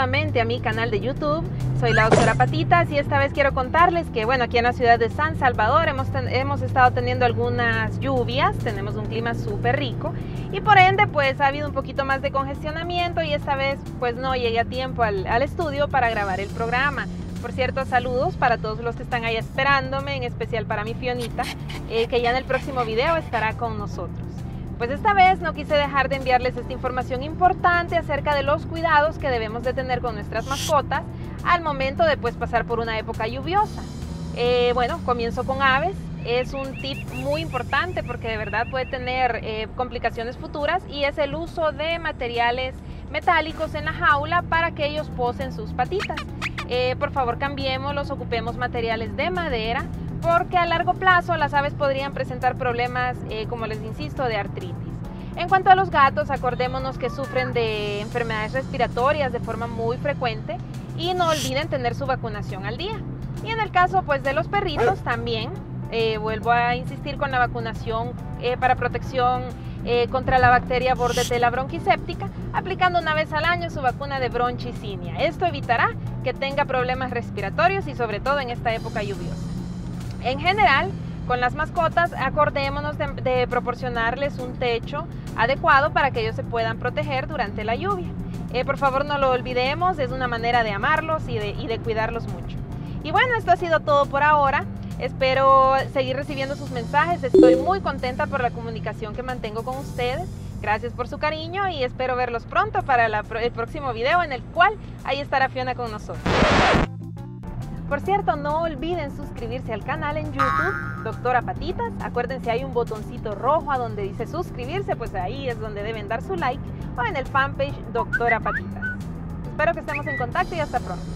a mi canal de YouTube. Soy la doctora Patitas y esta vez quiero contarles que, bueno, aquí en la ciudad de San Salvador hemos, hemos estado teniendo algunas lluvias, tenemos un clima súper rico y por ende pues ha habido un poquito más de congestionamiento y esta vez pues no llegué a tiempo al, al estudio para grabar el programa. Por cierto, saludos para todos los que están ahí esperándome, en especial para mi Fionita, eh, que ya en el próximo video estará con nosotros. Pues esta vez no quise dejar de enviarles esta información importante acerca de los cuidados que debemos de tener con nuestras mascotas al momento de pues, pasar por una época lluviosa. Eh, bueno, comienzo con aves. Es un tip muy importante porque de verdad puede tener eh, complicaciones futuras y es el uso de materiales metálicos en la jaula para que ellos posen sus patitas. Eh, por favor cambiémoslos, ocupemos materiales de madera porque a largo plazo las aves podrían presentar problemas, eh, como les insisto, de artritis. En cuanto a los gatos, acordémonos que sufren de enfermedades respiratorias de forma muy frecuente y no olviden tener su vacunación al día. Y en el caso pues de los perritos también, eh, vuelvo a insistir con la vacunación para protección contra la bacteria Bordetella bronquiséptica, aplicando una vez al año su vacuna de bronchicinia. Esto evitará que tenga problemas respiratorios y sobre todo en esta época lluviosa. En general, con las mascotas, acordémonos de, proporcionarles un techo adecuado para que ellos se puedan proteger durante la lluvia. Eh, por favor, no lo olvidemos, es una manera de amarlos y de, y de cuidarlos mucho. Y bueno, esto ha sido todo por ahora. Espero seguir recibiendo sus mensajes. Estoy muy contenta por la comunicación que mantengo con ustedes. Gracias por su cariño y espero verlos pronto para el próximo video en el cual ahí estará Fiona con nosotros. Por cierto, no olviden suscribirse al canal en YouTube, Doctora Patitas. Acuérdense, hay un botoncito rojo a donde dice suscribirse, pues ahí es donde deben dar su like, o en el fanpage Doctora Patitas. Espero que estemos en contacto y hasta pronto.